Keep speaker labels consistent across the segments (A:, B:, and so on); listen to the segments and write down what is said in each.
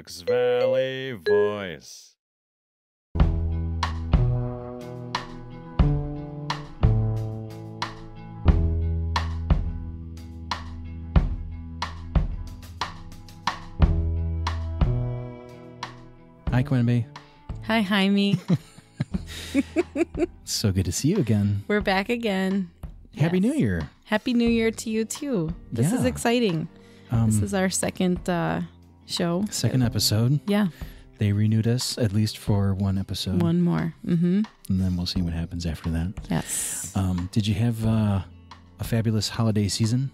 A: Fox Valley Voice.
B: Hi, Quenby.
C: Hi, Jaime.
B: So good to see you again.
C: We're back again.
B: Happy
C: Yes.
B: New Year.
C: Happy New Year to you too. This is exciting.
B: Um,
C: This is our second uh, show.
B: second episode.
C: Yeah,
B: They renewed us at least for one episode,
C: one more. Mm-hmm.
B: and then we'll see what happens after that.
C: Yes.
B: Um, did you have uh, a fabulous holiday season?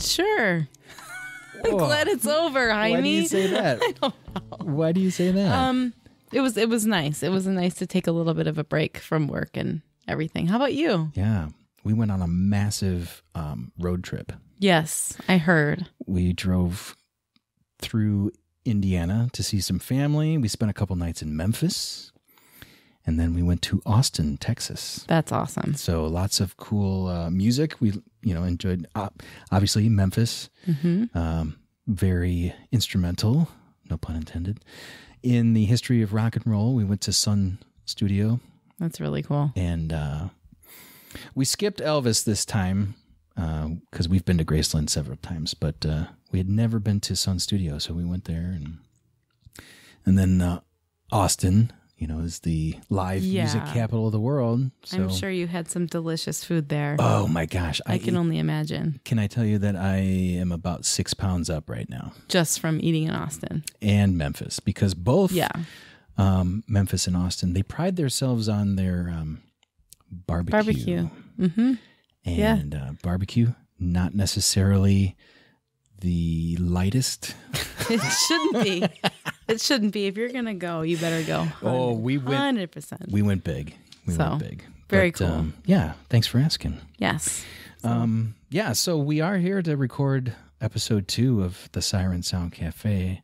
C: Sure. I'm glad it's over, Jaime.
B: Why do you say that? Why do you say that?
C: Um, it was it was nice. It was nice to take a little bit of a break from work and everything. How about you?
B: yeah, we went on a massive um, road trip.
C: Yes, I heard.
B: We drove through Indiana to see some family. We spent a couple nights in Memphis, and then we went to Austin, Texas.
C: That's awesome.
B: So lots of cool uh, music. We you know enjoyed uh, obviously Memphis,
C: hmm
B: um, very instrumental, no pun intended, in the history of rock and roll. We went to Sun Studio
C: That's really cool.
B: and uh, we skipped Elvis this time because we've been to Graceland several times, but uh, we had never been to Sun Studio, so we went there and and then uh, Austin. You know, is the live music capital of the world. So,
C: I'm sure you had some delicious food there.
B: Oh my gosh!
C: I can
B: eat-
C: only imagine
B: Can I tell you that I am about six pounds up right now,
C: just from eating in Austin.
B: and Memphis because both
C: Yeah.
B: um, Memphis and Austin they pride themselves on their um, barbecue,
C: Barbecue. Mm-hmm. Yeah.
B: and uh, barbecue not necessarily the lightest.
C: It shouldn't be. it shouldn't be. If you're gonna go, you better go.
B: Oh, we went
C: hundred percent.
B: we went big. We
C: So,
B: went big.
C: very
B: But,
C: cool.
B: Um, yeah, thanks for asking.
C: Yes.
B: Um, yeah, so we are here to record episode two of the Siren Sound Cafe.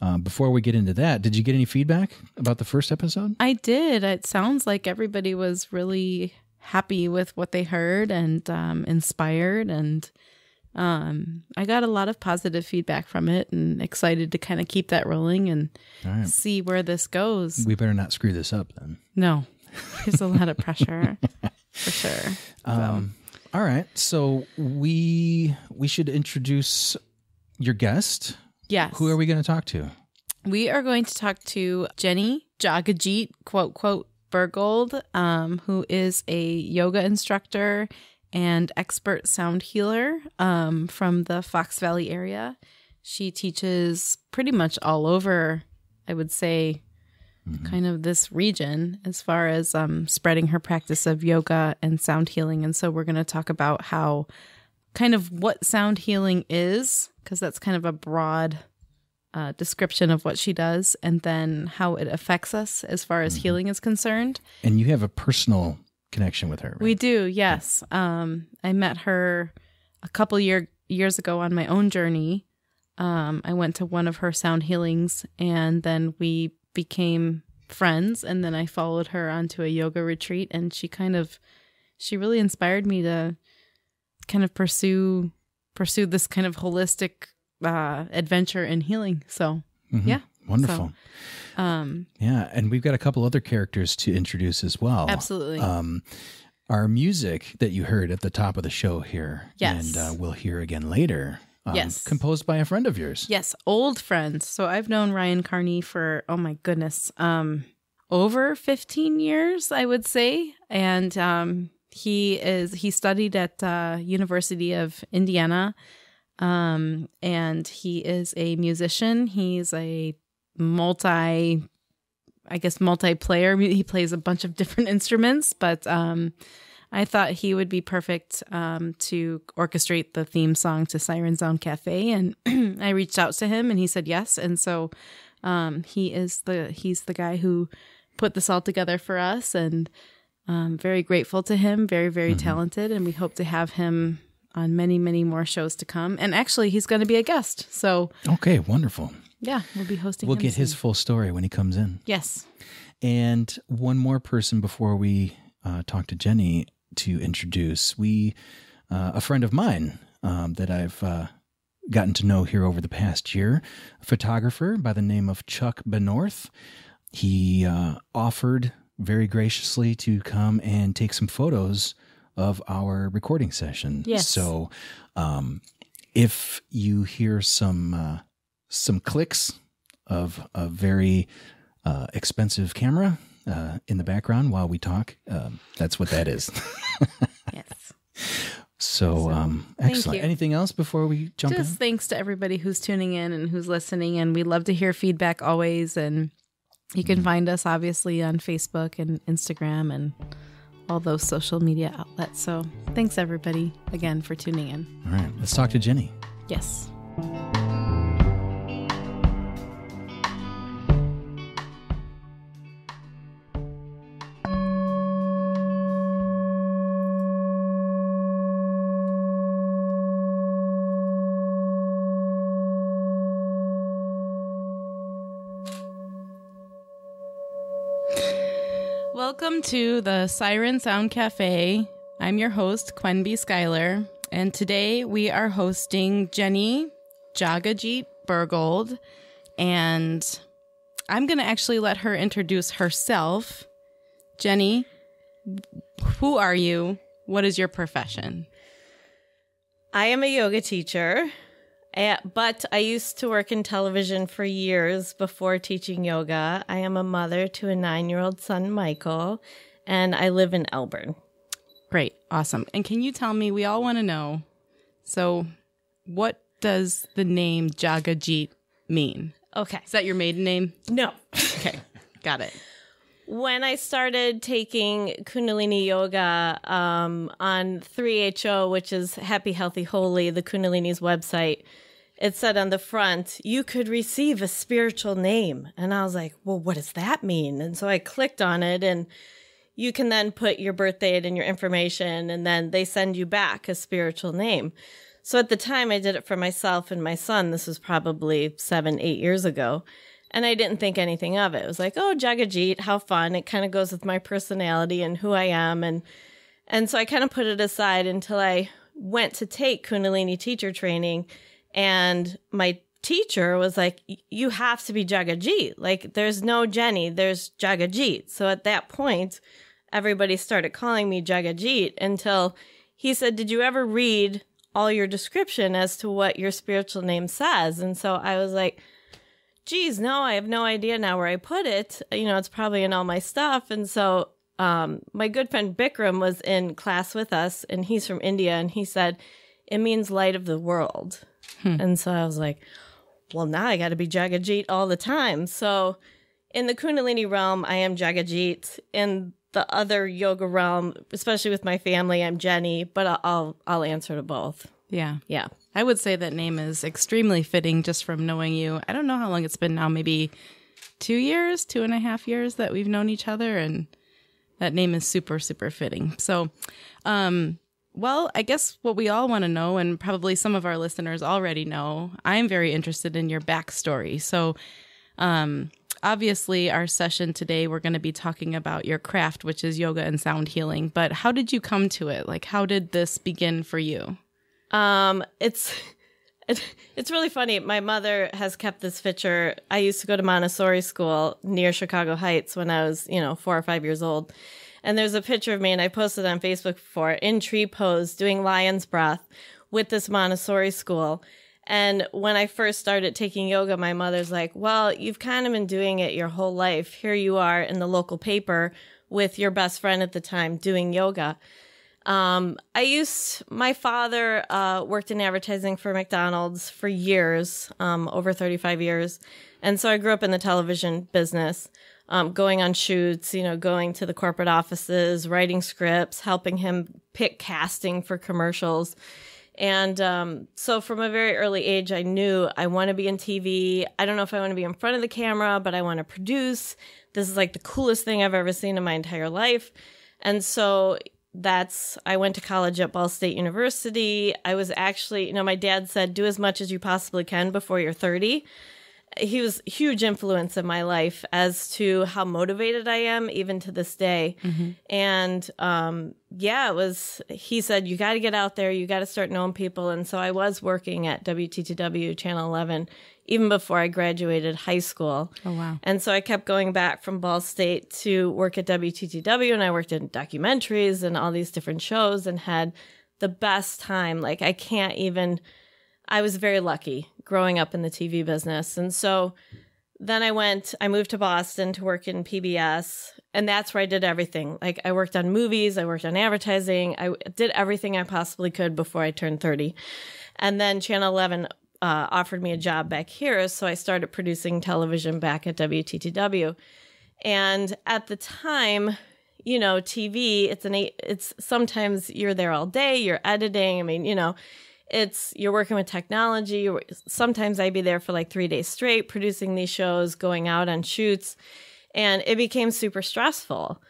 B: Um, before we get into that, did you get any feedback about the first episode?
C: I did. It sounds like everybody was really happy with what they heard and um, inspired, and um, I got a lot of positive feedback from it, and excited to kind of keep that rolling and
B: right.
C: see where this goes.
B: We better not screw this up then.
C: No, there's a lot of pressure for sure.
B: Um, all right. So we we should introduce your guest.
C: Yes.
B: Who are we going to talk to?
C: We are going to talk to Jenny Jagatjeet, quote, quote, Bergold, um, who is a yoga instructor and expert sound healer um, from the Fox Valley area. She teaches pretty much all over, I would say, kind of this region as far as um, spreading her practice of yoga and sound healing. And so we're going to talk about how kind of what sound healing is, because that's kind of a broad uh, description of what she does, and then how it affects us as far as healing is concerned.
B: And you have a personal connection with her. Right?
C: We do, yes. Um, I met her a couple year years ago on my own journey. Um, I went to one of her sound healings, and then we became friends. And then I followed her onto a yoga retreat, and she kind of, she really inspired me to kind of pursue pursue this kind of holistic uh, adventure in healing. So,
B: Mhm.
C: yeah.
B: Wonderful.
C: um,
B: Yeah, and we've got a couple other characters to introduce as well.
C: absolutely.
B: Um, our music that you heard at the top of the show here,
C: Yes.
B: and uh, we'll hear again later. um,
C: Yes.
B: composed by a friend of yours.
C: Yes, old friends. So I've known Ryan Carney for oh my goodness, um over 15 years, I would say. And um he is he studied at uh University of Indiana. Um and he is a musician. He's a multi I guess multiplayer. He plays a bunch of different instruments, but um I thought he would be perfect um, to orchestrate the theme song to Siren Sound Cafe, and I reached out to him, and he said yes. And so um, he is the he's the guy who put this all together for us, and um, very grateful to him. Very very talented, and we hope to have him on many many more shows to come. And actually, he's going to be a guest, so
B: Okay, wonderful.
C: Yeah, we'll be hosting.
B: We'll get his full story when he comes in.
C: yes.
B: And one more person before we uh, talk to Jenny to introduce. We, uh, a friend of mine um, that I've uh, gotten to know here over the past year, a photographer by the name of Chuck Bennorth. He uh, offered very graciously to come and take some photos of our recording session.
D: Yes.
B: So, um, if you hear some uh, some clicks of a very uh, expensive camera uh, in the background while we talk, um, that's what that is.
C: Yes.
B: so, um,
C: thank
B: excellent. Anything else before we jump
C: Just
B: in?
C: thanks to everybody who's tuning in and who's listening. And we love to hear feedback always. And you can find us obviously on Facebook and Instagram and all those social media outlets. So thanks everybody again for tuning in.
B: All right, let's talk to Jenny.
C: Yes. Welcome to the Siren Sound Cafe. I'm your host, Quenby Schuyler, and today we are hosting Jenny Jagatjeet Bergold, and I'm going to actually let her introduce herself. Jenny, who are you? What is your profession?
D: I am a yoga teacher, eh, but I used to work in television for years before teaching yoga. I am a mother to a nine year old son, Michael, and I live in Elburn.
C: Great, awesome. And can you tell me, we all want to know, so what does the name Jagatjeet mean?
D: Okay.
C: Is that your maiden name?
D: No.
C: Okay, got it.
D: when I started taking Kundalini yoga um, on 3HO, which is Happy, Healthy, Holy, the Kundalini's website, it said on the front, you could receive a spiritual name. And I was like, well, what does that mean? And so I clicked on it, and you can then put your birth date and your information, and then they send you back a spiritual name. So at the time, I did it for myself and my son. This was probably seven, eight years ago. And I didn't think anything of it. It was like, oh, Jagatjeet, how fun. It kind of goes with my personality and who I am. And and so I kind of put it aside until I went to take Kundalini teacher training. And my teacher was like, you have to be Jagatjeet. Like, there's no Jenny, there's Jagatjeet. So at that point, everybody started calling me Jagatjeet until he said, Did you ever read all your description as to what your spiritual name says? And so I was like, geez, no, I have no idea now where I put it. You know, it's probably in all my stuff. And so um, my good friend Bikram was in class with us, and he's from India, and he said, it means light of the world. And so I was like, well, now I got to be Jagatjeet all the time. So in the Kundalini realm, I am Jagatjeet. In the other yoga realm, especially with my family, I'm Jenny, but I'll, I'll, I'll answer to both.
C: Yeah.
D: Yeah.
C: I would say that name is extremely fitting just from knowing you. I don't know how long it's been now, maybe two years, two and a half years that we've known each other. And that name is super, super fitting. So, um, well, I guess what we all want to know, and probably some of our listeners already know, I'm very interested in your backstory. So, um, obviously, our session today, we're going to be talking about your craft, which is yoga and sound healing. But how did you come to it? Like, how did this begin for you?
D: Um, it's it's really funny. My mother has kept this picture. I used to go to Montessori school near Chicago Heights when I was, you know, four or five years old. And there's a picture of me, and I posted on Facebook before in tree pose doing lion's breath with this Montessori school. And when I first started taking yoga, my mother's like, Well, you've kind of been doing it your whole life. Here you are in the local paper with your best friend at the time doing yoga. Um, I used my father uh, worked in advertising for McDonald's for years, um, over 35 years, and so I grew up in the television business, um, going on shoots, you know, going to the corporate offices, writing scripts, helping him pick casting for commercials. And um, so from a very early age, I knew I want to be in TV. I don't know if I want to be in front of the camera, but I want to produce. This is like the coolest thing I've ever seen in my entire life. And so that's I went to college at Ball State University. I was actually, you know, my dad said do as much as you possibly can before you're 30. He was huge influence in my life as to how motivated I am even to this day. And um, yeah, it was. He said you got to get out there, you got to start knowing people, and so I was working at WTTW Channel Eleven even before I graduated high school.
C: Oh, wow.
D: And so I kept going back from Ball State to work at WTTW, and I worked in documentaries and all these different shows, and had the best time. Like I can't even. I was very lucky growing up in the TV business. And so then I went, I moved to Boston to work in PBS, and that's where I did everything. Like I worked on movies, I worked on advertising, I did everything I possibly could before I turned 30. And then Channel 11 uh, offered me a job back here. So I started producing television back at WTTW. And at the time, you know, TV, it's an eight, it's sometimes you're there all day, you're editing. I mean, you know, it's you're working with technology. Sometimes I'd be there for like three days straight producing these shows, going out on shoots, and it became super stressful.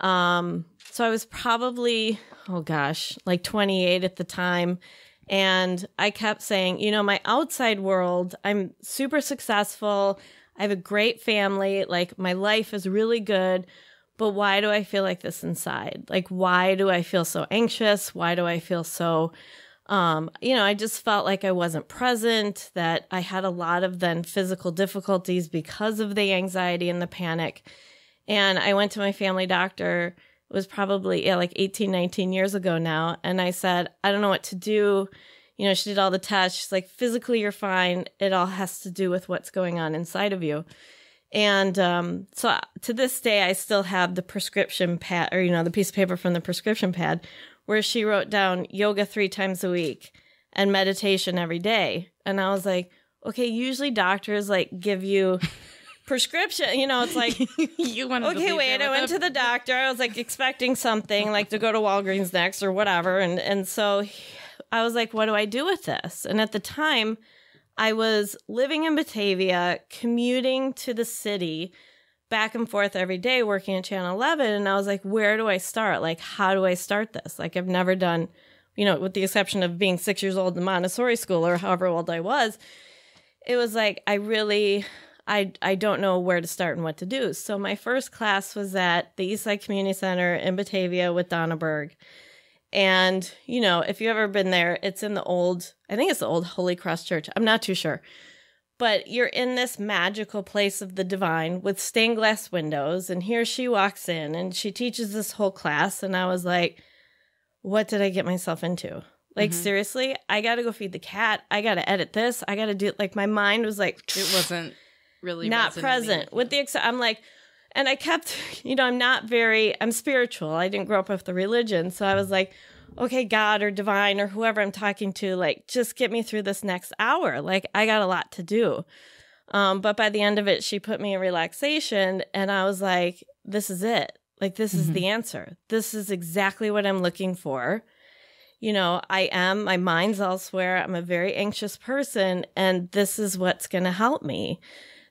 D: Um, so I was probably, oh gosh, like 28 at the time. And I kept saying, you know, my outside world, I'm super successful. I have a great family. Like my life is really good. But why do I feel like this inside? Like, why do I feel so anxious? Why do I feel so um, you know, I just felt like I wasn't present, that I had a lot of then physical difficulties because of the anxiety and the panic. And I went to my family doctor, it was probably yeah, like 18, 19 years ago now. And I said, I don't know what to do. You know, she did all the tests. She's like, physically, you're fine. It all has to do with what's going on inside of you. And um, so to this day, I still have the prescription pad, or, you know, the piece of paper from the prescription pad where she wrote down yoga three times a week and meditation every day. And I was like, okay, usually doctors like give you prescription. You know, it's like,
C: you want
D: okay, wait, I went to the doctor. I was like expecting something like to go to Walgreens next or whatever. And, and so I was like, what do I do with this? And at the time, I was living in Batavia, commuting to the city back and forth every day working at Channel 11. And I was like, where do I start? Like, how do I start this? Like, I've never done, you know, with the exception of being six years old in Montessori school or however old I was, it was like, I really, I, I don't know where to start and what to do. So my first class was at the Eastside Community Center in Batavia with Donna Berg. And, you know, if you've ever been there, it's in the old, I think it's the old Holy Cross Church. I'm not too sure but you're in this magical place of the divine with stained glass windows and here she walks in and she teaches this whole class and i was like what did i get myself into like
C: Mhm.
D: seriously i gotta go feed the cat i gotta edit this i gotta do it. like my mind was like
C: It wasn't really
D: not present with the ex- i'm like and i kept you know i'm not very i'm spiritual i didn't grow up with the religion so i was like okay god or divine or whoever i'm talking to like just get me through this next hour like i got a lot to do um, but by the end of it she put me in relaxation and i was like this is it like this is
C: Mm-hmm.
B: Mhm.
D: the answer this is exactly what i'm looking for you know i am my mind's elsewhere i'm a very anxious person and this is what's going to help me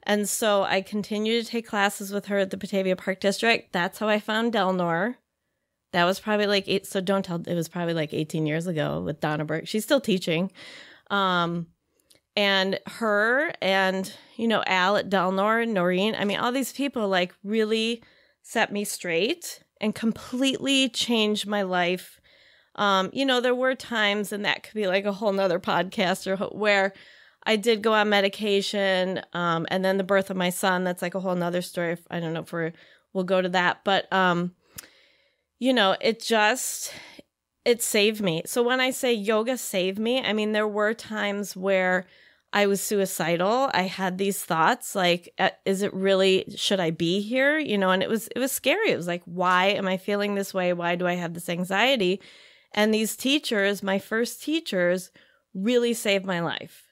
D: and so I continued to take classes with her at the Batavia Park District. That's how I found Delnor. That was probably like eight. So don't tell. It was probably like 18 years ago with Donna Burke. She's still teaching. Um, and her and, you know, Al at Delnor, Noreen. I mean, all these people like really set me straight and completely changed my life. Um, you know, there were times, and that could be like a whole nother podcast or where I did go on medication, um, and then the birth of my son. That's like a whole nother story. I don't know if we're we'll go to that, but um, you know, it just it saved me. So when I say yoga saved me, I mean there were times where I was suicidal. I had these thoughts like, uh, is it really? Should I be here? You know, and it was it was scary. It was like, why am I feeling this way? Why do I have this anxiety? And these teachers, my first teachers, really saved my life.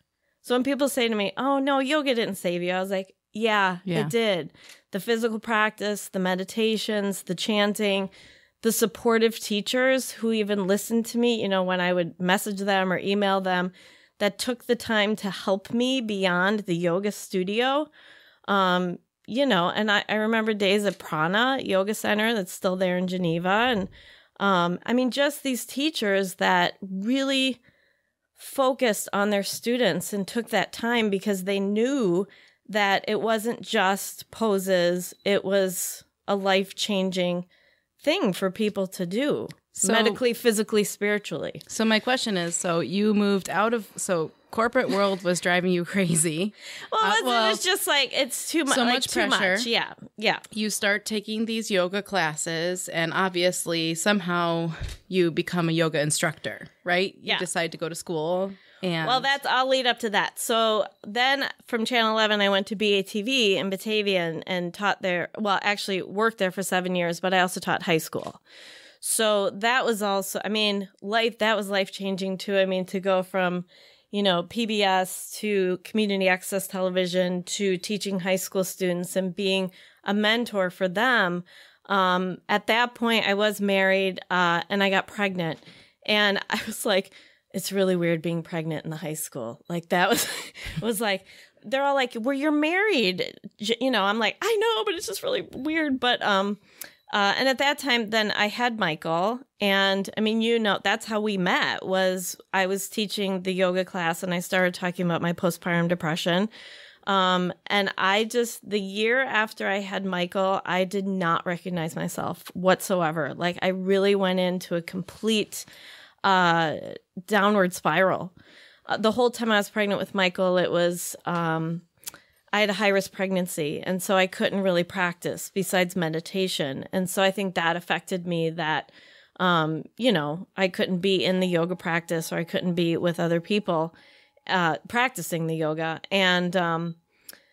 D: So when people say to me, "Oh no, yoga didn't save you," I was like, "Yeah,
C: Yeah.
D: it did. The physical practice, the meditations, the chanting, the supportive teachers who even listened to me, you know, when I would message them or email them, that took the time to help me beyond the yoga studio. Um, you know, and I, I remember days at Prana Yoga Center that's still there in Geneva. And um, I mean, just these teachers that really focused on their students and took that time because they knew that it wasn't just poses, it was a life changing thing for people to do
C: So-
D: medically, physically, spiritually.
C: So my question is, so you moved out of so corporate world was driving you crazy.
D: Well,
C: Uh,
D: it, was, it was just like it's too much.
C: so
D: like,
C: much
D: too
C: pressure.
D: Much. Yeah, yeah.
C: You start taking these yoga classes and obviously somehow you become a yoga instructor, right? You
D: Yeah.
C: decide to go to school and
D: Well, that's I'll lead up to that. So then from Channel 11, I went to BATV in Batavia and, and taught there. Well, actually worked there for seven years, but I also taught high school. So that was also, I mean, life, that was life changing too. I mean, to go from, you know, PBS to community access television to teaching high school students and being a mentor for them. Um, at that point, I was married uh, and I got pregnant. And I was like, it's really weird being pregnant in the high school. Like that was was like they're all like, "Well, you're married." You know, I'm like, "I know, but it's just really weird." But um uh and at that time then I had Michael and I mean, you know, that's how we met was I was teaching the yoga class and I started talking about my postpartum depression. Um, and I just, the year after I had Michael, I did not recognize myself whatsoever. Like, I really went into a complete, uh, downward spiral. Uh, the whole time I was pregnant with Michael, it was, um, I had a high risk pregnancy. And so I couldn't really practice besides meditation. And so I think that affected me that, um, you know, I couldn't be in the yoga practice or I couldn't be with other people uh, practicing the yoga. And um,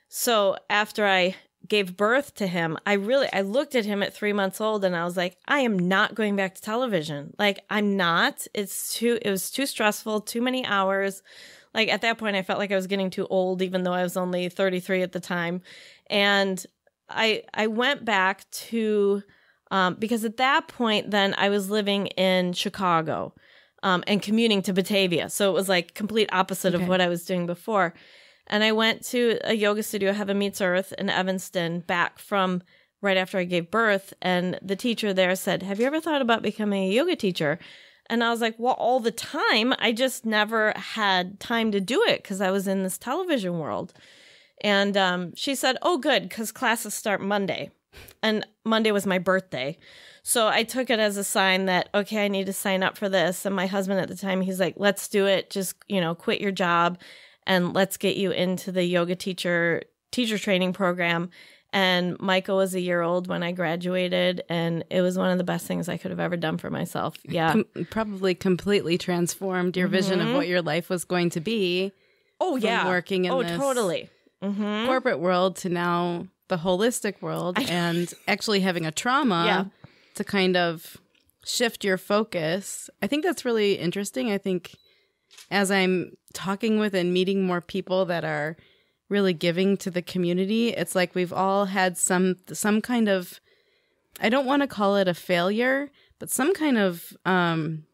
D: so after I gave birth to him, I really I looked at him at three months old and I was like, I am not going back to television. Like I'm not. It's too. It was too stressful. Too many hours. Like at that point, I felt like I was getting too old, even though I was only 33 at the time. And I I went back to um, because at that point, then I was living in Chicago um, and commuting to Batavia. So it was like complete opposite
C: Okay.
D: of what I was doing before. And I went to a yoga studio, Heaven Meets Earth in Evanston, back from right after I gave birth. And the teacher there said, Have you ever thought about becoming a yoga teacher? And I was like, Well, all the time. I just never had time to do it because I was in this television world. And um, she said, Oh, good, because classes start Monday. And Monday was my birthday. So I took it as a sign that, okay, I need to sign up for this. And my husband at the time, he's like, let's do it. Just, you know, quit your job and let's get you into the yoga teacher teacher training program. And Michael was a year old when I graduated, and it was one of the best things I could have ever done for myself. Yeah.
C: com- probably completely transformed your vision of what your life was going to be.
D: oh,
C: from
D: yeah.
C: working in
D: oh,
C: this-
D: totally. Mm-hmm.
C: corporate world to now the holistic world and actually having a trauma
D: Yeah.
C: to kind of shift your focus. I think that's really interesting. I think as I'm talking with and meeting more people that are really giving to the community, it's like we've all had some some kind of I don't want to call it a failure, but some kind of um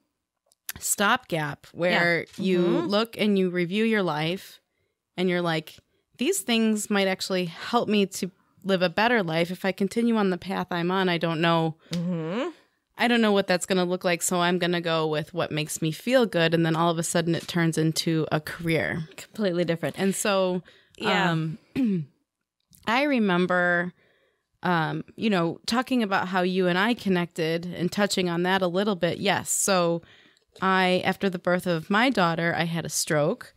C: stopgap where you
D: Mhm.
C: look and you review your life and you're like these things might actually help me to live a better life if I continue on the path I'm on. I don't know
D: Mm-hmm.
C: I don't know what that's going to look like, so I'm going to go with what makes me feel good and then all of a sudden it turns into a career.
D: Completely different.
C: And so
D: Yeah.
C: um I remember um you know talking about how you and I connected and touching on that a little bit. Yes. So I after the birth of my daughter, I had a stroke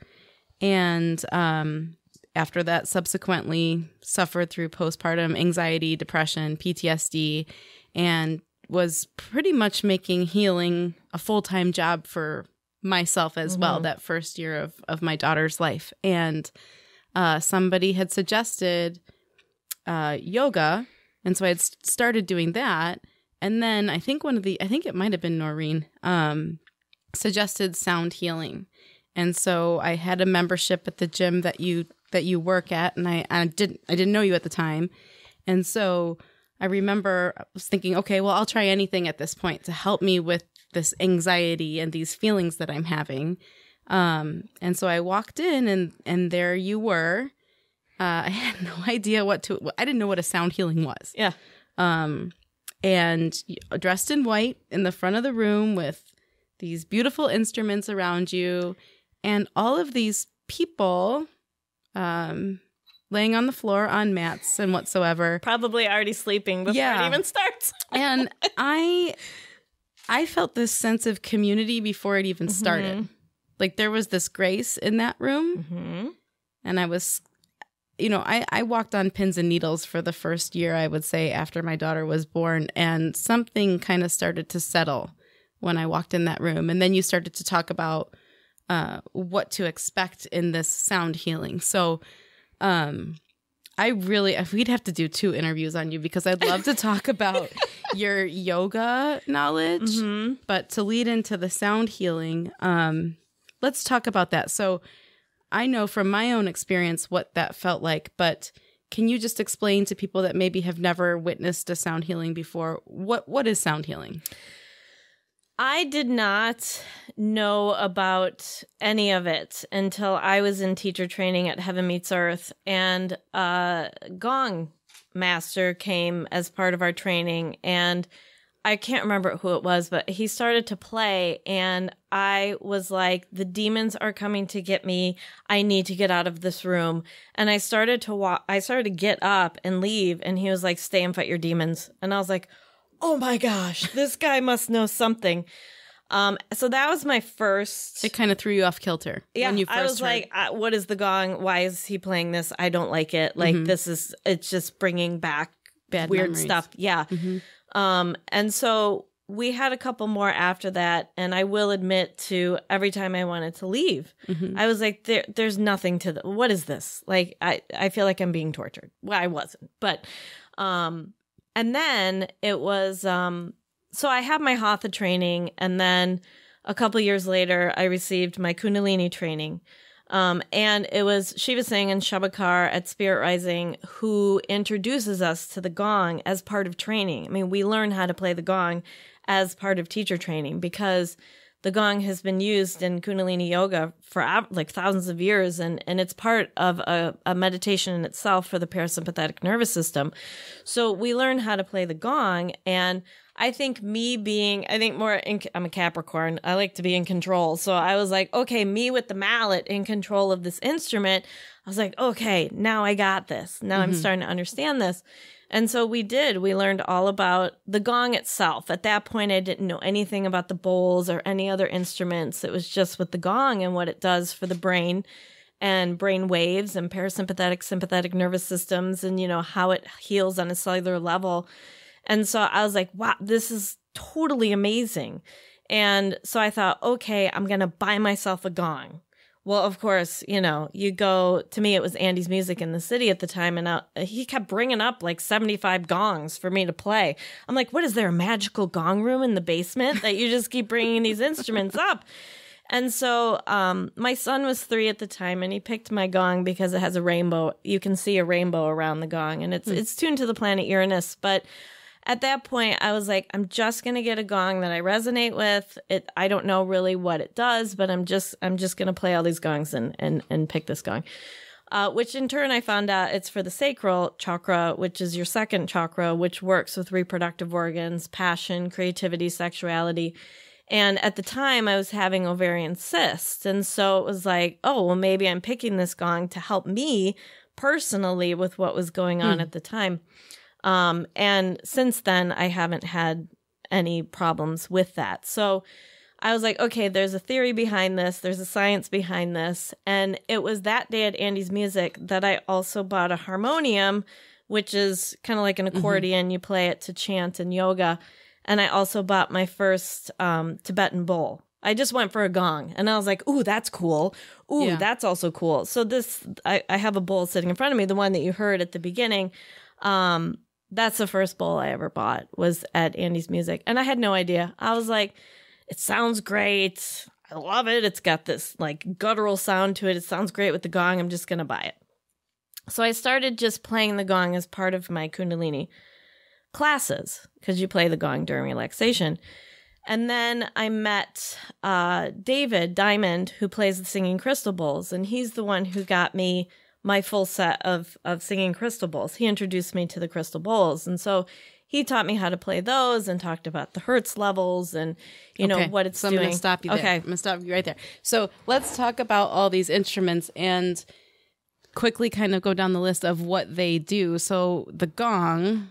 C: and um after that subsequently suffered through postpartum anxiety, depression, PTSD and was pretty much making healing a full-time job for myself as well that first year of of my daughter's life. And uh, somebody had suggested uh, yoga, and so I had started doing that. And then I think one of the, I think it might have been Noreen, um, suggested sound healing, and so I had a membership at the gym that you that you work at, and I, I didn't I didn't know you at the time, and so I remember I was thinking, okay, well I'll try anything at this point to help me with this anxiety and these feelings that I'm having. Um, and so I walked in and and there you were. Uh, I had no idea what to. I didn't know what a sound healing was.
D: Yeah.
C: Um, and dressed in white in the front of the room with these beautiful instruments around you, and all of these people, um, laying on the floor on mats and whatsoever.
D: Probably already sleeping before
C: Yeah.
D: it even starts.
C: and I I felt this sense of community before it even started. Like there was this grace in that room
D: hmm
C: and I was you know, I I walked on pins and needles for the first year I would say after my daughter was born and something kind of started to settle when I walked in that room and then you started to talk about uh what to expect in this sound healing. So um I really, we'd have to do two interviews on you because I'd love to talk about your yoga knowledge,
D: hmm
C: but to lead into the sound healing, um, let's talk about that. So I know from my own experience what that felt like, but can you just explain to people that maybe have never witnessed a sound healing before what what is sound healing?
D: I did not know about any of it until I was in teacher training at Heaven Meets Earth, and a gong master came as part of our training, and I can't remember who it was, but he started to play, and I was like, "The demons are coming to get me. I need to get out of this room." And I started to walk. I started to get up and leave, and he was like, "Stay and fight your demons." And I was like, "Oh my gosh, this guy must know something." Um, so that was my first.
C: It kind of threw you off kilter.
D: Yeah,
C: when you first
D: I was
C: heard-
D: like, uh, "What is the gong? Why is he playing this? I don't like it. Like
C: Mhm.
D: this is it's just bringing back
C: bad
D: weird
C: memories.
D: stuff." Yeah.
C: Mhm.
D: Um, and so we had a couple more after that, and I will admit to every time I wanted to leave,
C: Mhm.
D: I was like, there, "There's nothing to the. What is this? Like, I, I feel like I'm being tortured. Well, I wasn't, but, um, and then it was, um, so I had my hatha training, and then a couple years later, I received my Kundalini training. Um, and it was Shiva Singh and Shabakar at Spirit Rising who introduces us to the gong as part of training. I mean, we learn how to play the gong as part of teacher training because the gong has been used in Kundalini yoga for like thousands of years, and, and it's part of a, a meditation in itself for the parasympathetic nervous system. So we learn how to play the gong, and I think me being, I think more, in, I'm a Capricorn. I like to be in control. So I was like, okay, me with the mallet in control of this instrument. I was like, okay, now I got this. Now I'm mm-hmm. starting to understand this. And so we did. We learned all about the gong itself. At that point, I didn't know anything about the bowls or any other instruments. It was just with the gong and what it does for the brain and brain waves and parasympathetic, sympathetic nervous systems and, you know, how it heals on a cellular level. And so I was like, wow, this is totally amazing. And so I thought, okay, I'm going to buy myself a gong. Well, of course, you know, you go to me, it was Andy's music in the city at the time, and I, he kept bringing up like 75 gongs for me to play. I'm like, what is there a magical gong room in the basement that you just keep bringing these instruments up? And so um, my son was three at the time, and he picked my gong because it has a rainbow. You can see a rainbow around the gong, and it's it's tuned to the planet Uranus. But at that point, I was like, I'm just gonna get a gong that I resonate with. It I don't know really what it does, but I'm just I'm just gonna play all these gongs and and and pick this gong. Uh, which in turn I found out it's for the sacral chakra, which is your second chakra, which works with reproductive organs, passion, creativity, sexuality. And at the time, I was having ovarian cysts. And so it was like, oh, well, maybe I'm picking this gong to help me personally with what was going on at the time. Um, and since then, I haven't had any problems with that. So I was like, okay, there's a theory behind this, there's a science behind this. And it was that day at Andy's Music that I also bought a harmonium, which is kind of like an accordion. You play it to chant and yoga. And I also bought my first um, Tibetan bowl. I just went for a gong and I was like, ooh, that's cool. Ooh,
C: Yeah.
D: that's also cool. So this, I, I have a bowl sitting in front of me, the one that you heard at the beginning. Um, that's the first bowl I ever bought was at Andy's Music. And I had no idea. I was like, it sounds great. I love it. It's got this like guttural sound to it. It sounds great with the gong. I'm just going to buy it. So I started just playing the gong as part of my Kundalini classes because you play the gong during relaxation. And then I met uh, David Diamond, who plays the singing crystal bowls, and he's the one who got me my full set of of singing crystal bowls. He introduced me to the crystal bowls, and so he taught me how to play those and talked about the hertz levels and you know what it's
C: so I'm gonna stop you there.
D: Okay,
C: I'm gonna stop you right there. So let's talk about all these instruments and quickly kind of go down the list of what they do. So the gong,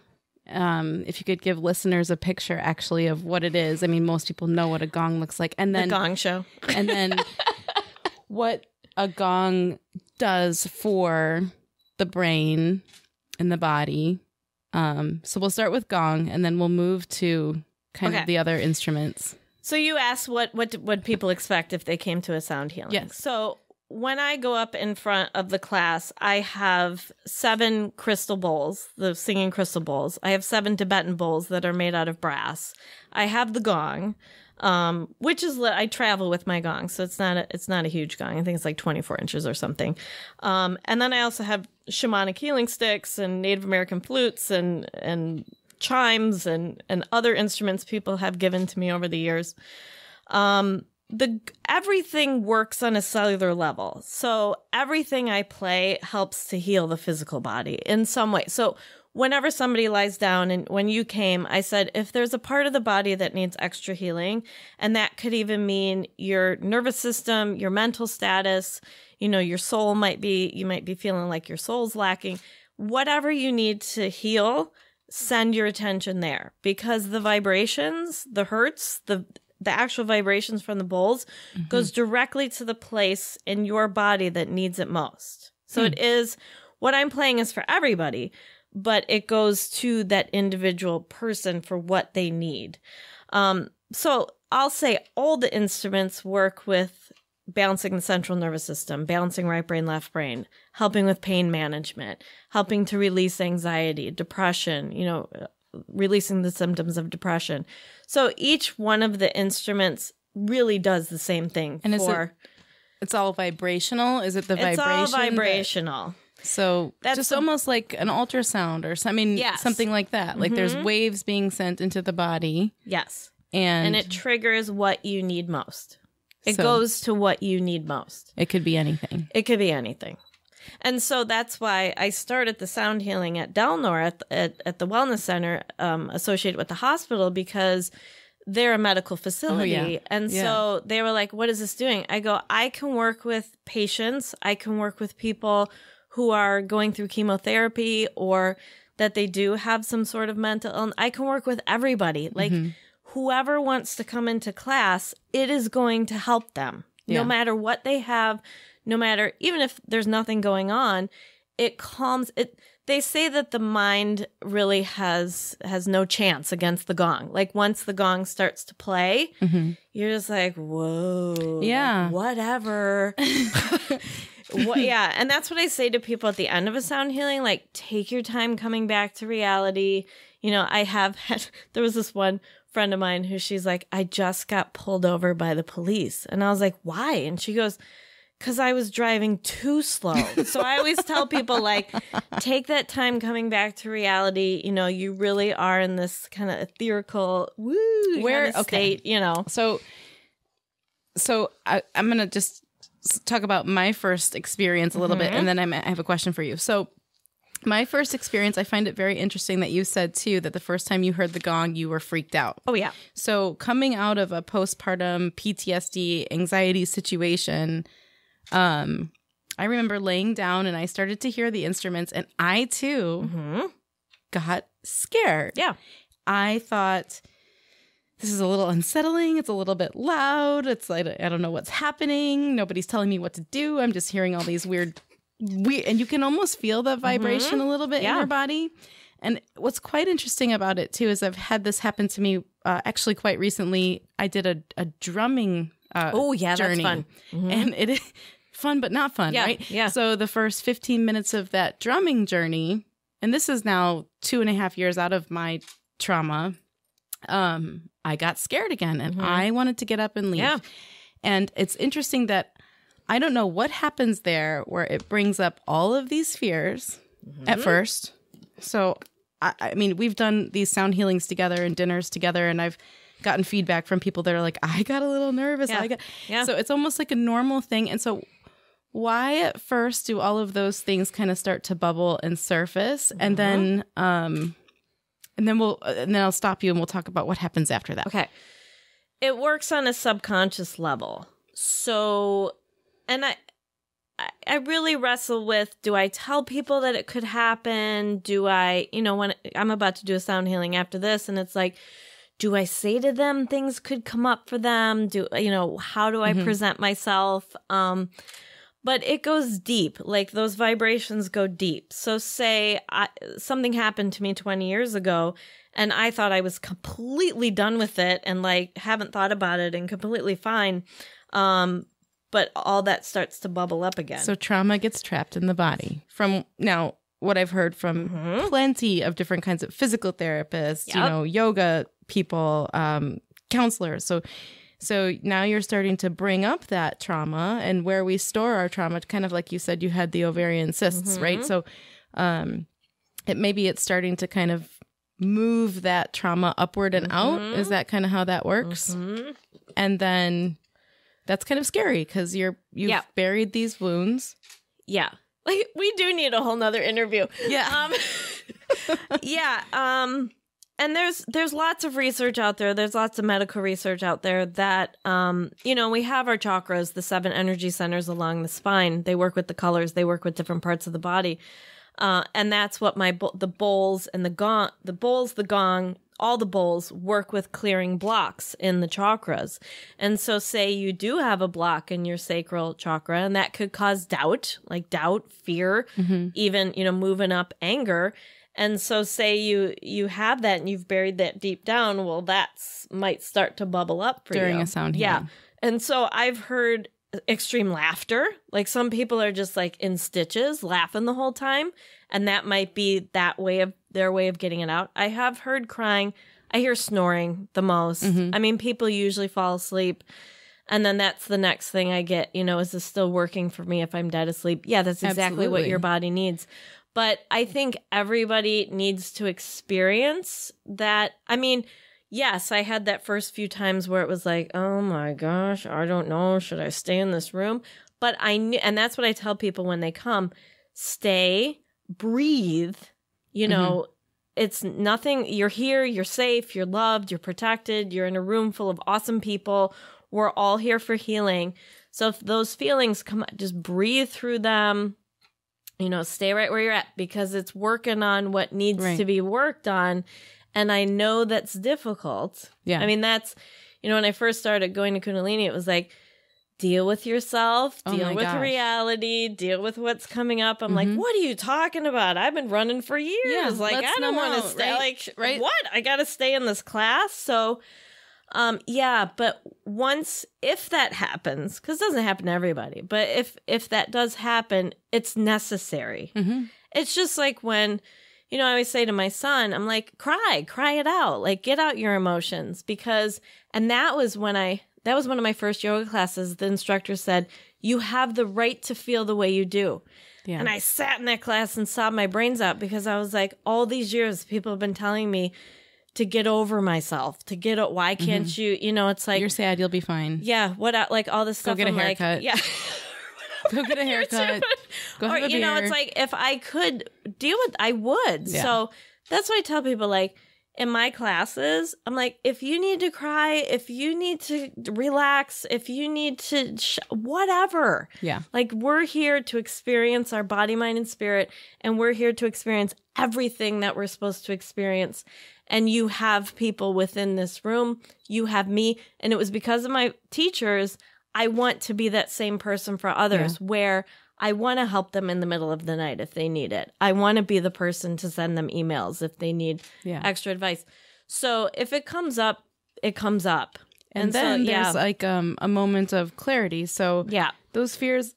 C: um, if you could give listeners a picture actually of what it is. I mean, most people know what a gong looks like, and then The
D: Gong Show.
C: and then what a gong does for the brain and the body. Um, so we'll start with gong, and then we'll move to kind
D: Okay.
C: of the other instruments.
D: So you asked what what would people expect if they came to a sound healing?
C: Yes.
D: So when I go up in front of the class, I have seven crystal bowls, the singing crystal bowls. I have seven Tibetan bowls that are made out of brass. I have the gong, um, which is I travel with my gong, so it's not a, it's not a huge gong. I think it's like 24 inches or something. Um, and then I also have shamanic healing sticks and Native American flutes and and chimes and and other instruments people have given to me over the years um the everything works on a cellular level so everything i play helps to heal the physical body in some way so whenever somebody lies down and when you came i said if there's a part of the body that needs extra healing and that could even mean your nervous system your mental status you know your soul might be you might be feeling like your soul's lacking whatever you need to heal send your attention there. Because the vibrations the hertz the the actual vibrations from the bowls mm-hmm. goes directly to the place in your body that needs it most. So hmm. it is what i'm playing is for everybody but it goes to that individual person for what they need um so i'll say all the instruments work with balancing the central nervous system, balancing right brain, left brain, helping with pain management, helping to release anxiety, depression, you know, releasing the symptoms of depression. So each one of the instruments really does the same thing
C: And is it
D: for
C: It's all vibrational. Is it the
D: it's
C: vibration?
D: all
C: that-
D: vibrational.
C: So
D: That's
C: just
D: the-
C: almost like an ultrasound or something. I mean,
D: Yes.
C: something like that. Like there's
D: Mhm.
C: waves being sent into the body,
D: Yes.
C: and,
D: And, it triggers what you need most. It
C: So-
D: goes to what you need most.
C: it could be anything.
D: It could be anything. And so that's why I started the sound healing at Delnor at, at, at the wellness center um, associated with the hospital because they're a medical facility. And
C: Yeah.
D: so they were like, what is this doing? I go, I can work with patients. I can work with people who are going through chemotherapy or that they do have some sort of mental illness. I can work with everybody. Like whoever wants to come into class, it is going to help them.
C: Yeah.
D: No matter what they have, no matter even if there's nothing going on, it calms it they say that the mind really has has no chance against the gong. Like once the gong starts to play,
C: Mhm.
D: you're just like, whoa.
C: Yeah.
D: Whatever. what, yeah. And that's what I say to people at the end of a sound healing like, take your time coming back to reality. You know, I have had, there was this one friend of mine who she's like, I just got pulled over by the police. And I was like, why? And she goes, because I was driving too slow. So I always tell people, like, take that time coming back to reality. You know, you really are in this kind of etherical, woo,
C: Where- okay.
D: state, you know.
C: So, so I, I'm gonna just talk about my first experience a little bit, and then I'm, I have a question for you. So, my first experience, I find it very interesting that you said too that the first time you heard the gong, you were freaked out.
D: Oh, yeah.
C: So, coming out of a postpartum PTSD anxiety situation, um, I remember laying down and I started to hear the instruments, and I too
D: hmm
C: got scared.
D: Yeah.
C: I thought this is a little unsettling. It's a little bit loud. It's like I don't know what's happening. Nobody's telling me what to do. I'm just hearing all these weird, weird, and you can almost feel the vibration a little bit in your body. And what's quite interesting about it too is I've had this happen to me uh, actually quite recently. I did a, a drumming. Uh,
D: Oh, yeah, that's
C: journey.
D: fun. Mhm.
C: and it is fun but not fun,
D: Yeah,
C: right?
D: yeah.
C: So the first 15 minutes of that drumming journey, and this is now two and a half years out of my trauma, um, I got scared again and
D: Mhm.
C: I wanted to get up and leave.
D: Yeah.
C: And it's interesting that I don't know what happens there where it brings up all of these fears at
D: Mm-hmm.
C: first. So, I, I mean, we've done these sound healings together and dinners together, and I've gotten feedback from people that are like, I got a little nervous.
D: Yeah.
C: I got,
D: Yeah.
C: so it's almost like a normal thing. And so, why at first do all of those things kind of start to bubble and surface, and
D: Uh-huh.
C: then, um, and then we'll, and then I'll stop you and we'll talk about what happens after that.
D: Okay. It works on a subconscious level. So, and I, I- really wrestle with do I tell people that it could happen? Do I, you know, when I'm about to do a sound healing after this, and it's like, do I say to them things could come up for them? Do, you know, how do I present myself? Um, but it goes deep. Like those vibrations go deep. So, say I, something happened to me 20 years ago, and I thought I was completely done with it and like haven't thought about it and completely fine. Um, but all that starts to bubble up again.
C: So trauma gets trapped in the body. From now, what I've heard from
D: Mhm.
C: plenty of different kinds of physical therapists, you know, yoga people, um, counselors. So, so now you're starting to bring up that trauma and where we store our trauma. Kind of like you said, you had the ovarian cysts, right? So, um, it maybe it's starting to kind of move that trauma upward and out. Is that kind of how that works?
D: Mhm.
C: And then that's kind of scary because you're you've
D: Yeah.
C: buried these wounds.
D: Yeah. Like we do need a whole nother interview.
C: Yeah.
D: Um Yeah, um and there's there's lots of research out there. There's lots of medical research out there that um you know, we have our chakras, the seven energy centers along the spine. They work with the colors, they work with different parts of the body. Uh and that's what my the bowls and the gong the bowls, the gong, all the bowls work with clearing blocks in the chakras. And so say you do have a block in your sacral chakra and that could cause doubt, like doubt, fear, even, you know, moving up anger. And so say you you have that and you've buried that deep down, well that's might start to bubble up for
C: During
D: you.
C: a sound
D: Yeah. And so I've heard extreme laughter. Like some people are just like in stitches laughing the whole time and that might be that way of their way of getting it out. I have heard crying. I hear snoring the most.
C: Mm-hmm.
D: I mean people usually fall asleep and then that's the next thing I get, you know, is this still working for me if I'm dead asleep? Yeah, that's exactly what your body needs. But I think everybody needs to experience that. I mean, yes, I had that first few times where it was like, oh my gosh, I don't know. Should I stay in this room? But I knew, and that's what I tell people when they come stay, breathe. You mm-hmm. know, it's nothing. You're here, you're safe, you're loved, you're protected, you're in a room full of awesome people. We're all here for healing. So if those feelings come, just breathe through them. You know, stay right where you're at because it's working on what needs
C: Right.
D: to be worked on. And I know that's difficult.
C: Yeah.
D: I mean, that's, you know, when I first started going to Kundalini, it was like, deal with yourself,
C: Oh
D: deal
C: my
D: with
C: gosh.
D: reality, deal with what's coming up. I'm like,
C: Mhm.
D: what are you talking about? I've been running for years.
C: Yeah,
D: like, I don't want to stay.
C: right?
D: Like,
C: Right.
D: what? I got to stay in this class. So, um, yeah, but once if that happens, because it doesn't happen to everybody, but if if that does happen, it's necessary.
C: Mm-hmm.
D: It's just like when, you know, I always say to my son, I'm like, cry, cry it out, like get out your emotions because, and that was when I, that was one of my first yoga classes. The instructor said, you have the right to feel the way you do.
C: Yeah.
D: And I sat in that class and sobbed my brains out because I was like, all these years, people have been telling me to get over myself, to get, o- why mm-hmm. can't you, you know, it's like,
C: You're sad. You'll be fine.
D: yeah, what, I- like all this stuff.
C: Go get a
D: I'm like,
C: haircut.
D: yeah.
C: Go get a haircut. Go
D: or
C: have a
D: you know, it's like if I could deal with, I would.
C: Yeah.
D: So that's why I tell people like in my classes, I'm like, if you need to cry, if you need to relax, if you need to, sh- whatever.
C: Yeah.
D: Like we're here to experience our body, mind, and spirit, and we're here to experience everything that we're supposed to experience. And you have people within this room. You have me, and it was because of my teachers. I want to be that same person for others, where I want to help them in the middle of the night if they need it. I want to be the person to send them emails if they need
C: Yeah.
D: extra advice. So if it comes up, it comes up.
C: and,
D: so,
C: then
D: yeah.
C: there's like um, a moment of clarity. So
D: Yeah.
C: those fears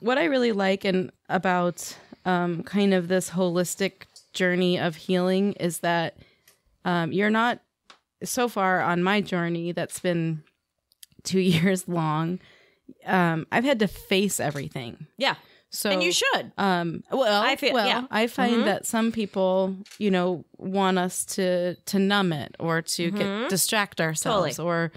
C: what i really like and about um, kind of this holistic journey of healing is that um, you're not so far on my journey that's been two years long um, i've had to face everything
D: Yeah.
C: so
D: and you should.
C: um well
D: I feel-
C: well
D: yeah.
C: i find
D: Mhm.
C: that some people you know want us to to numb it or to
D: Mhm.
C: get distract ourselves or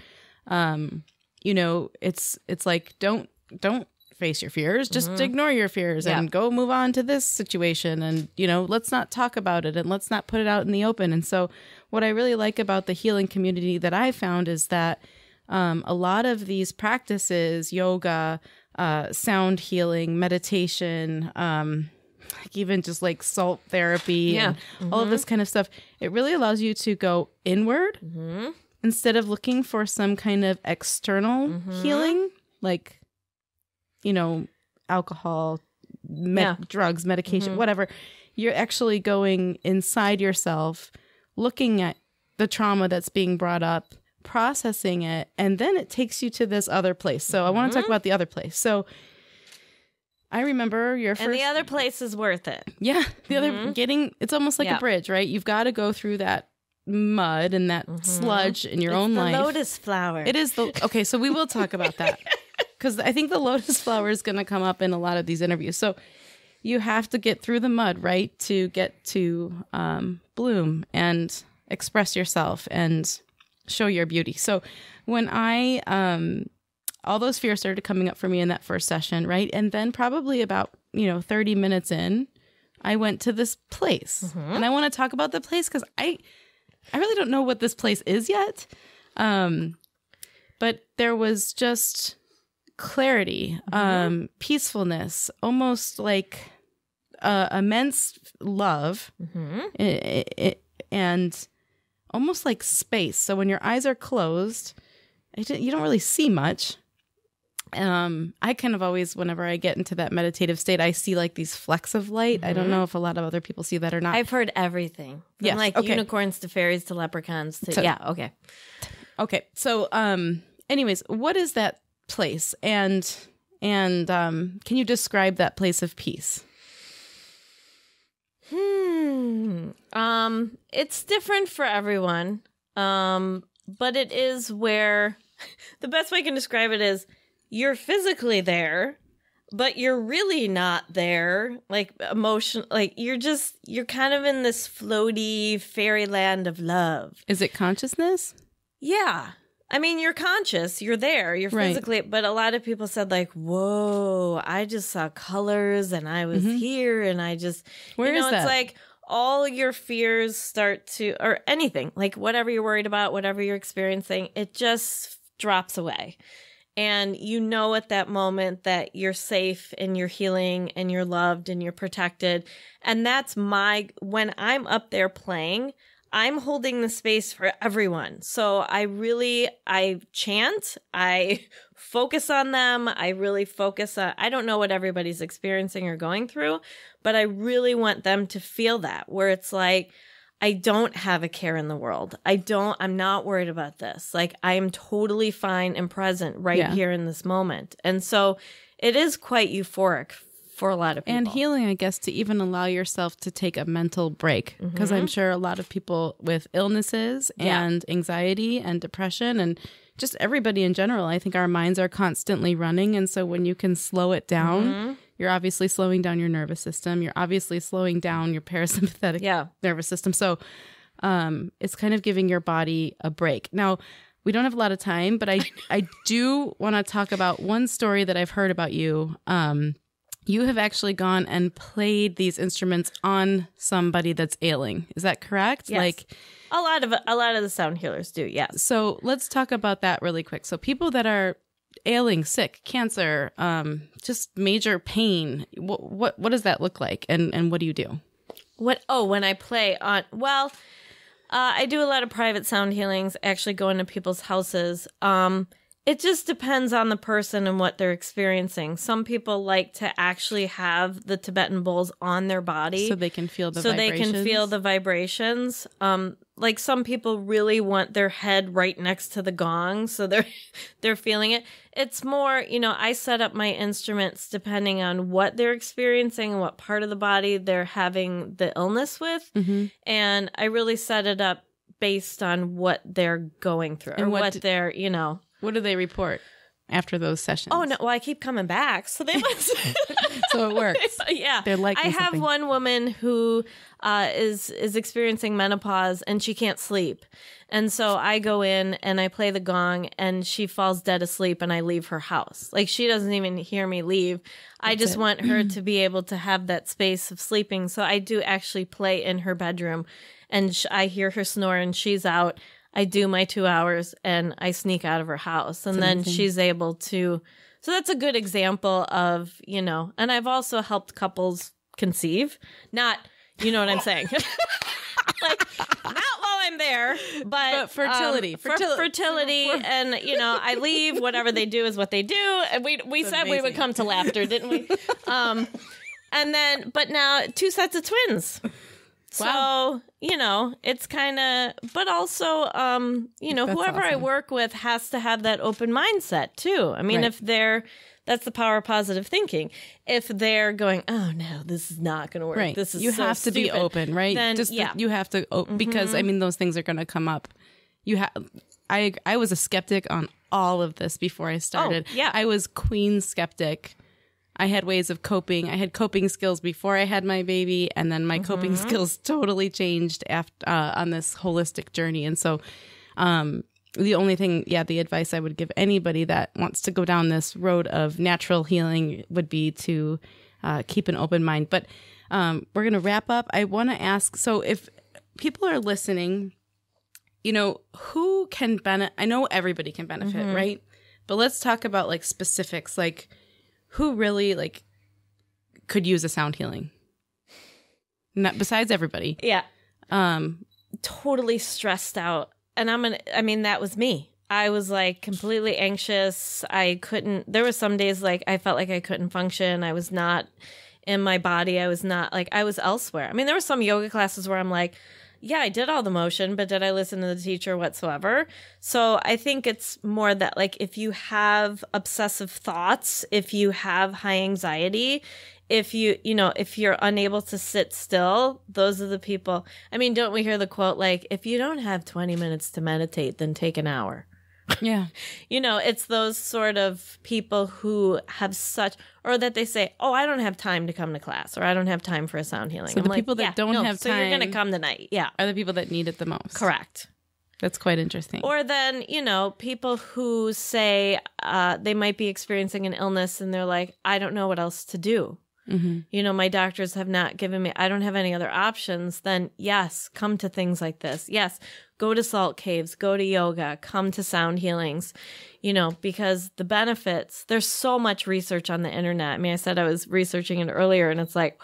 C: um you know it's it's like don't don't face your fears just ignore your fears
D: Mm-hmm. Yeah.
C: and go move on to this situation and you know let's not talk about it and let's not put it out in the open and so what i really like about the healing community that i found is that um, a lot of these practices yoga uh, sound healing, meditation, um, like even just like salt therapy,
D: Yeah.
C: and all of this kind of stuff. It really allows you to go inward instead of looking for some kind of external healing, like you know, alcohol, med-
D: Yeah.
C: drugs, medication, whatever. You're actually going inside yourself, looking at the trauma that's being brought up, processing it, and then it takes you to this other place. So I want to talk mm-hmm. about the other place. So I remember your first
D: And the other place is worth it.
C: yeah, the other mm-hmm. getting it's almost like
D: Yeah.
C: a bridge, right? You've got to go through that mud and that mm-hmm. sludge in your
D: It's
C: own
D: the
C: life.
D: lotus flower.
C: It is the okay. So we will talk about that because I think the lotus flower is going to come up in a lot of these interviews. So you have to get through the mud, right, to get to um, bloom and express yourself and show your beauty. So when I um, all those fears started coming up for me in that first session, right, and then probably about you know thirty minutes in, I went to this place, and I want to talk about the place because I I really don't know what this place is yet. Um, but there was just clarity, um, peacefulness, almost like uh, immense love, I- I- and almost like space. So when your eyes are closed, you don't really see much. Um, I kind of always, whenever I get into that meditative state, I see like these flecks of light. I don't know if a lot of other people see that or not.
D: I've heard everything. From
C: Yes,
D: like
C: okay.
D: unicorns to fairies to leprechauns to
C: So-
D: yeah, okay.
C: Okay. So um anyways, what is that place? And and um can you describe that place of peace?
D: Hmm. Um, it's different for everyone. Um, but it is where the best way I can describe it is you're physically there, but you're really not there. Like emotion like you're just you're kind of in this floaty fairyland of love.
C: Is it consciousness?
D: Yeah. I mean, you're conscious, you're there, you're
C: Right.
D: physically, but a lot of people said, like, whoa, I just saw colors and I was here and I just,
C: Mm-hmm. Where
D: you know,
C: is
D: it's
C: that?
D: like all your fears start to, or anything, like whatever you're worried about, whatever you're experiencing, it just drops away. And you know at that moment that you're safe and you're healing and you're loved and you're protected. And that's my, when I'm up there playing, I'm holding the space for everyone. So I really I chant, I focus on them, I really focus on I don't know what everybody's experiencing or going through, but I really want them to feel that where it's like I don't have a care in the world. I don't I'm not worried about this. Like I am totally fine and present right
C: Yeah.
D: here in this moment. And so it is quite euphoric for a lot of people.
C: And healing, I guess, to even allow yourself to take a mental break. Because I'm sure a lot of people with illnesses
D: Yeah.
C: and anxiety and depression and just everybody in general, I think our minds are constantly running. And so when you can slow it down, you're obviously slowing down your nervous system. You're obviously slowing down your parasympathetic
D: Yeah.
C: nervous system. So um, it's kind of giving your body a break. Now, we don't have a lot of time, but I I do want to talk about one story that I've heard about you. Um, you have actually gone and played these instruments on somebody that's ailing. Is that correct?
D: Yes.
C: Like
D: a lot of a lot of the sound healers do, Yeah.
C: so let's talk about that really quick. So people that are ailing, sick, cancer, um, just major pain, what what what does that look like and and what do you do?
D: What? Oh, when I play on, well, uh, I do a lot of private sound healings. Actually, go into people's houses. Um, it just depends on the person and what they're experiencing. Some people like to actually have the Tibetan bowls on their body,
C: So they can feel the
D: so they can
C: vibrations?
D: feel the vibrations. Um, like some people really want their head right next to the gong, so they're they're feeling it. It's more, you know, I set up my instruments depending on what they're experiencing and what part of the body they're having the illness with,
C: Mhm.
D: and I really set it up based on what they're going through
C: And
D: or
C: what
D: what, they're, you know.
C: What do they report after those sessions?
D: Oh no! Well, I keep coming back, so they must.
C: So it works.
D: yeah,
C: They're liking
D: I have
C: something.
D: one woman who uh, is is experiencing menopause and she can't sleep, and so I go in and I play the gong and she falls dead asleep and I leave her house. Like she doesn't even hear me leave. I just
C: it.
D: want her to be able to have that space of sleeping. So I do actually play in her bedroom, and sh- I hear her snore and she's out. I do my two hours and I sneak out of her house, and then she's able to So that's a good example of, you know, and I've also helped couples conceive. Not, you know what I'm saying? like, not while I'm there, but,
C: But fertility.
D: um, for-
C: Fertil-
D: fertility, and you know, I leave. Whatever they do is what they do. And we we said we would come to laughter, didn't we? Um, and then, but now two sets of twins. So, you know, it's kind of, but also, um, you know,
C: That's
D: whoever I work with has to have that open mindset too. I mean,
C: Right.
D: if they're, that's the power of positive thinking. If they're going, oh no, this is not going to work.
C: right
D: This is
C: you
D: so
C: have to be open right
D: Then,
C: just
D: yeah. Mm-hmm.
C: you have to o- because i mean those things are going to come up you have i i was a skeptic on all of this before i started
D: Oh, yeah.
C: i was queen skeptic i had ways of coping. I had coping skills before i had my baby and then my coping
D: Mm-hmm.
C: skills totally changed after uh, on this holistic journey. And so um the only thing yeah the advice i would give anybody that wants to go down this road of natural healing would be to uh, keep an open mind. But um, we're going to wrap up. I want to ask so if people are listening you know who can benefit i know everybody can benefit right? But let's talk about like specifics. Like who really like could use a sound healing not besides everybody
D: yeah.
C: um
D: totally stressed out. And I'm gonna I mean, that was me. I was like completely anxious. I couldn't there were some days like I felt like I couldn't function. I was not in my body. I was not like I was elsewhere. I mean, there were some yoga classes where I'm like, yeah, I did all the motion, but did I listen to the teacher whatsoever? So I think it's more that like if you have obsessive thoughts, if you have high anxiety, if you you know if you're unable to sit still those are the people i mean don't we hear the quote like if you don't have 20 minutes to meditate then take an hour
C: yeah.
D: You know it's those sort of people who have such or that they say oh i don't have time to come to class or i don't have time for a sound healing.
C: So
D: I'm
C: the
D: like,
C: people that
D: "Yeah,
C: don't
D: no,
C: have
D: so you're gonna come tonight. Yeah.
C: are the people that need it the most.
D: Correct.
C: That's quite interesting.
D: Or then, you know, people who say uh, they might be experiencing an illness and they're like, I don't know what else to do.
C: Hmm
D: You know, my doctors have not given me, I don't have any other options. Then, yes, come to things like this. Yes, go to salt caves, go to yoga, come to sound healings, you know, because the benefits, there's so much research on the internet. I mean, I said I was researching it earlier and it's like,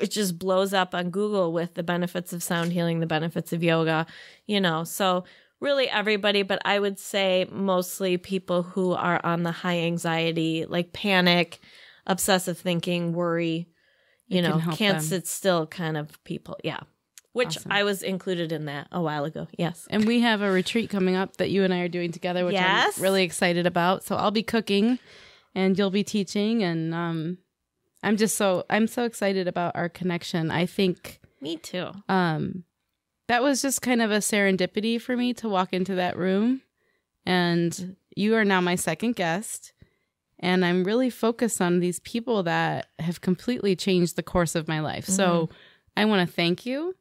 D: it just blows up on Google with the benefits of sound healing, the benefits of yoga, you know. So, really everybody, but I would say mostly people who are on the high anxiety, like panic, obsessive thinking, worry, you
C: It
D: know,
C: help
D: can't
C: them.
D: sit still kind of people. Yeah. Which
C: Awesome.
D: I was included in that a while ago. Yes.
C: And we have a retreat coming up that you and I are doing together, which
D: Yes.
C: I'm really excited about. So I'll be cooking and you'll be teaching and um I'm just so I'm so excited about our connection. I think
D: Me too.
C: um that was just kind of a serendipity for me to walk into that room and you are now my second guest and I'm really focused on these people that have completely changed the course of my life. So I want to thank you.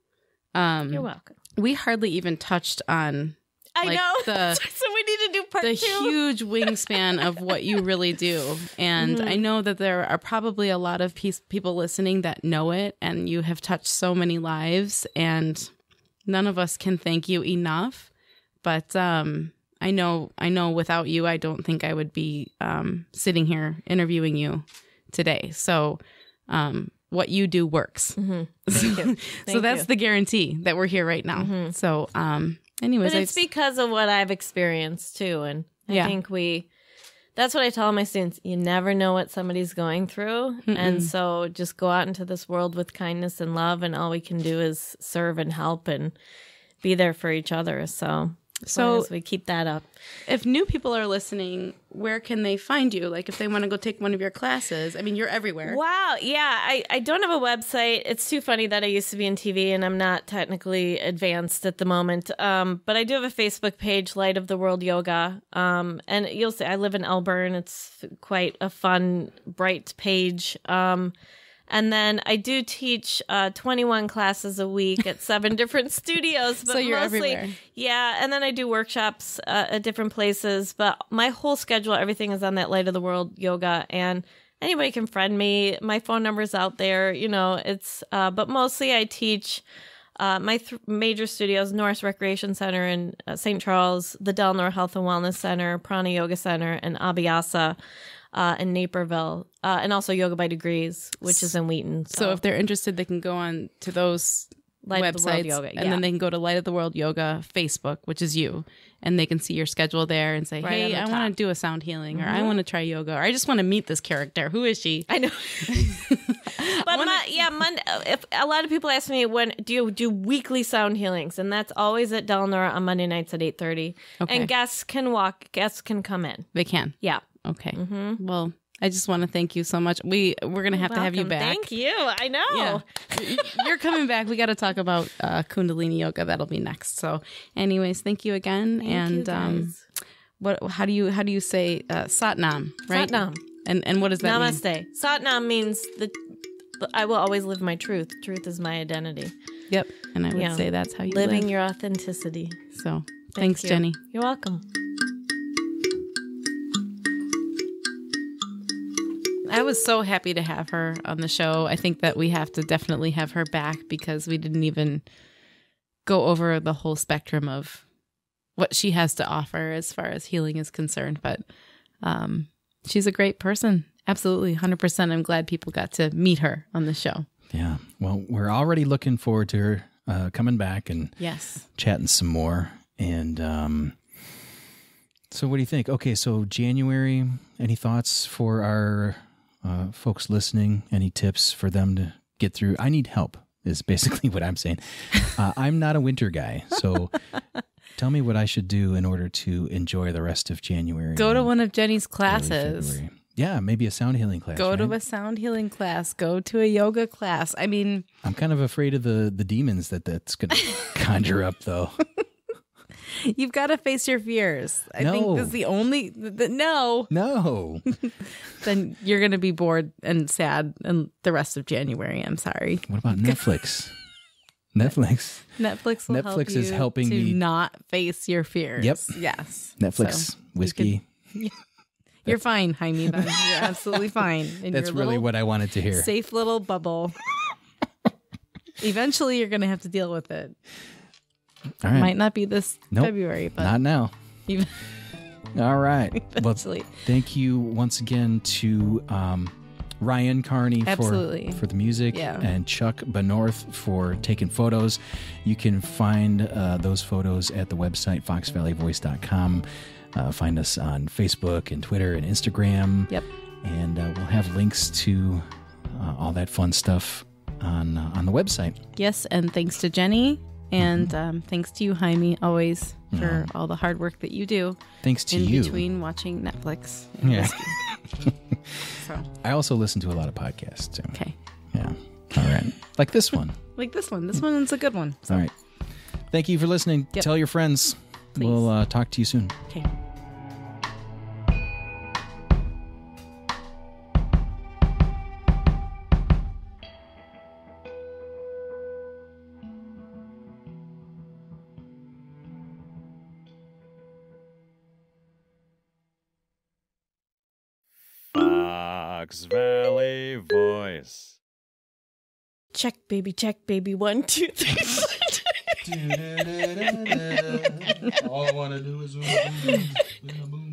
C: Um
D: You're welcome.
C: we hardly even touched on
D: I
C: like
D: know.
C: the-
D: so we need to do part
C: the
D: two.
C: huge wingspan of what you really do. And
D: Mm-hmm.
C: I know that there are probably a lot of people listening that know it, and you have touched so many lives, and none of us can thank you enough. But um, I know, I know, without you, I don't think I would be um, sitting here interviewing you today. So, um, what you do works.
D: Thank you.
C: so that's
D: you.
C: the guarantee that we're here right now. So, um, anyways,
D: But
C: I
D: it's because of what I've experienced too. And I
C: Yeah.
D: think we, that's what I tell my students. You never know what somebody's going through. And so just go out into this world with kindness and love. And all we can do is serve and help and be there for each other. So,
C: So-
D: as we keep that up.
C: if new people are listening, where can they find you? Like if they want to go take one of your classes, I mean, you're everywhere.
D: Wow. Yeah. I, I don't have a website. It's too funny that I used to be in TV and I'm not technically advanced at the moment. Um, but I do have a Facebook page, Light of the World Yoga. Um, and you'll see I live in Elburn. It's quite a fun, bright page. Um, and then I do teach uh, 21 classes a week at seven different studios. But
C: So you're
D: mostly,
C: everywhere.
D: yeah, and then I do workshops uh, at different places. But my whole schedule, everything is on that Light of the World yoga, and anybody can friend me. My phone number's out there. You know, it's. Uh, but mostly, I teach. Uh, my th- major studios: Norris Recreation Center in uh, St. Charles, the Delnor Health and Wellness Center, Prana Yoga Center, and Abhyasa. Uh, in Naperville, uh, and also Yoga by Degrees, which is in Wheaton.
C: So if they're interested, they can go on to those
D: Light of the World
C: websites,
D: Yoga,
C: and then they can go to Light of the World Yoga Facebook, which is you, and they can see your schedule there and say,
D: Right
C: "Hey, I want to do a sound healing, or I want to try yoga, or I just want to meet this character. Who is she?"
D: I know. but mon- yeah, Monday. If a lot of people ask me when do you do weekly sound healings, and that's always at Delnor on Monday nights at eight thirty.
C: Okay.
D: And guests can walk. Guests can come in.
C: They can.
D: Yeah.
C: Okay. Well, I just want to thank you so much. We we're gonna have to have you back.
D: Thank you. I know.
C: Yeah. You're coming back. We got to talk about uh, Kundalini yoga. That'll be next. So, anyways, thank you again.
D: Thank
C: and
D: you,
C: um, what? How do you how do you say uh, Satnam? Right.
D: Satnam.
C: And and what does that mean?
D: Namaste. Satnam means the. I will always live my truth. Truth is my identity.
C: Yep. And I would
D: Yeah.
C: say that's how you
D: Living
C: live.
D: your authenticity.
C: So,
D: Thank
C: thanks,
D: you.
C: Jenny.
D: You're welcome.
C: I was so happy to have her on the show. I think that we have to definitely have her back because we didn't even go over the whole spectrum of what she has to offer as far as healing is concerned. But um, she's a great person. Absolutely. 100%. I'm glad people got to meet her on the show.
B: Yeah. Well, we're already looking forward to her uh, coming back and
C: Yes.
B: chatting some more. And um, so, what do you think? Okay, so January. Any thoughts for our uh, folks listening? Any tips for them to get through? I need help. Is basically what I'm saying. Uh, I'm not a winter guy, so tell me what I should do in order to enjoy the rest of January.
C: Go to one of Jenny's classes.
B: Yeah, maybe a sound healing class.
C: Go to a sound healing class. Go to a yoga class. I mean,
B: I'm kind of afraid of the the demons that that's going to conjure up, though.
C: you've got to face your fears. I
B: No.
C: think that's the only. The, the- no.
B: No.
C: then you're going to be bored and sad and the rest of January. I'm sorry.
B: What about Netflix? Netflix.
C: Netflix will help
B: Netflix is
C: you
B: helping
C: to
B: me-
C: not face your fears.
B: Yep.
C: Yes.
B: Netflix
C: So
B: whiskey.
C: you're fine, Jaime. Then you're absolutely fine. In
B: That's really what I wanted to hear.
C: safe little bubble. Eventually, you're going to have to deal with it.
B: All right.
C: Might not be this
B: Nope.
C: February, but
B: Not now.
C: even
B: All right. well,
C: eventually.
B: thank you once again to um, Ryan Carney
C: Absolutely.
B: for for the music
C: Yeah.
B: and Chuck Bennorth for taking photos. You can find uh, those photos at the website foxvalleyvoice.com. Uh, find us on Facebook and Twitter and Instagram.
C: Yep.
B: And uh, we'll have links to uh, all that fun stuff on uh, on the website.
C: Yes, and thanks to Jenny, and
B: Mm-hmm.
C: um, thanks to you, Jaime, always for all the hard work that you do
B: Thanks to
C: in
B: you.
C: between watching Netflix. and
B: Yeah.
C: so
B: I also listen to a lot of podcasts too.
C: okay,
B: Yeah. All right. Like this one.
C: like this one. This one's a good one.
B: All right. Thank you for listening.
C: Yep.
B: Tell your friends.
C: Please.
B: We'll uh, talk to you soon.
C: Okay.
A: Fox Valley Voice.
D: Check, baby. Check, baby. One, two, three.
B: All I want to do is